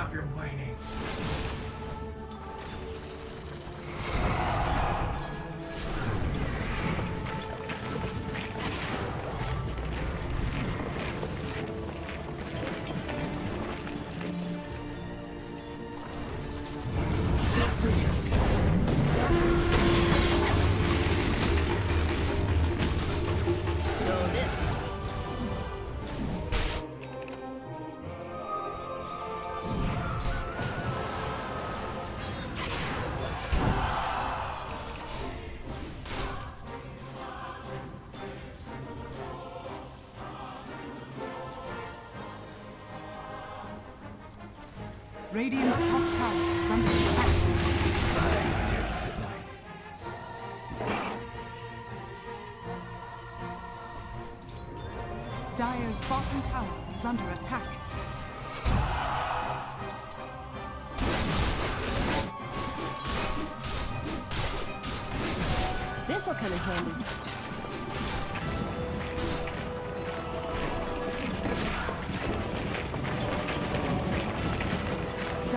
stop your whining. Radiant's top tower is under attack. Dire's bottom tower is under attack. This'll come in handy.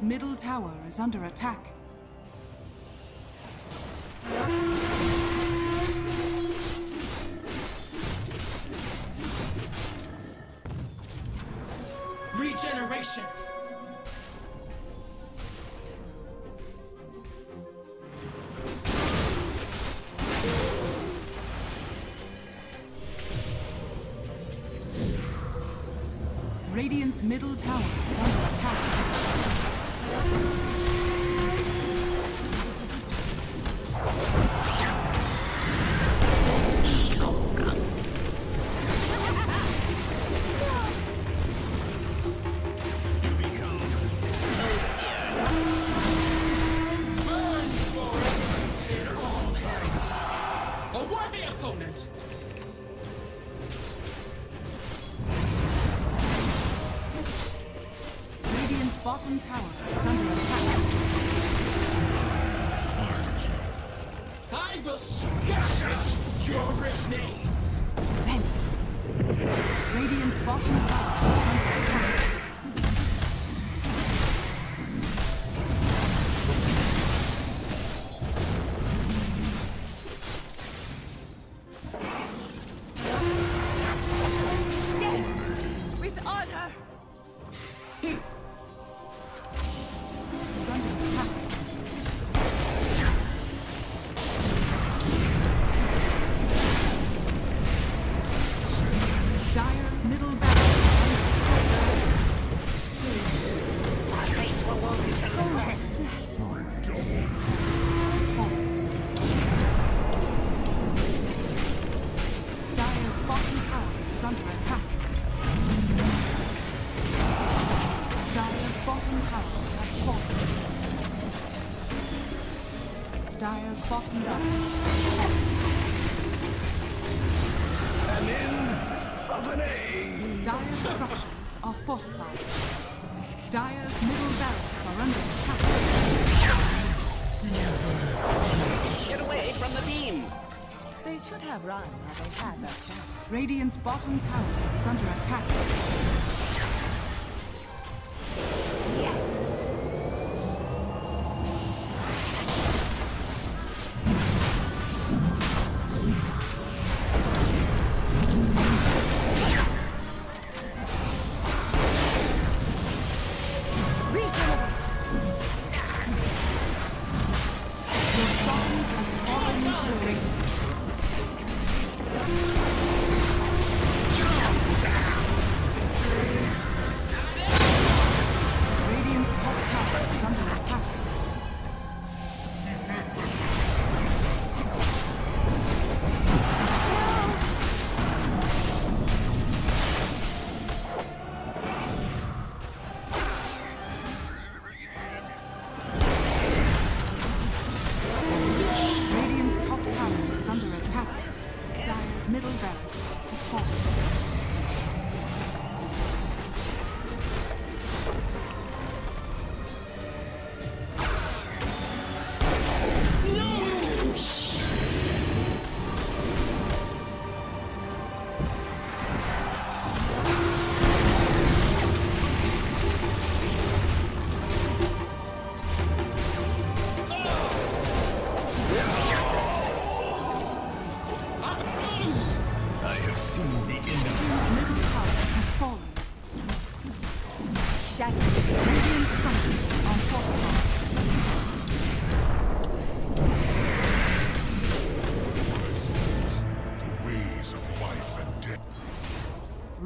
Radiant's middle tower is under attack. Regeneration. Radiant's middle tower is under attack. Tower is under attack. I will scatter your remains. Radiant's bottom tower is under attack. Dire's bottom tower. An end of an age. Dire's structures are fortified. Dire's middle barracks are under attack. Never. Get away from the beam. They should have run had they had that chance. Radiant's bottom tower is under attack. Middle barracks has fallen.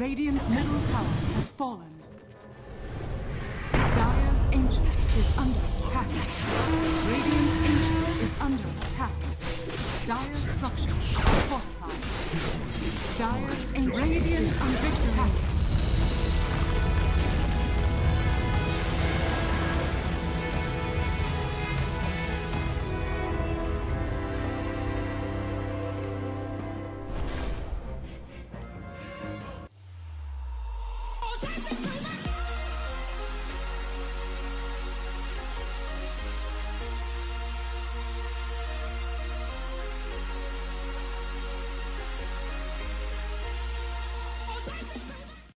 Radiant's middle tower has fallen. Dire's ancient is under attack. Radiant's ancient is under attack. Dire's structures are fortified. Dire's ancient Radiant under attack.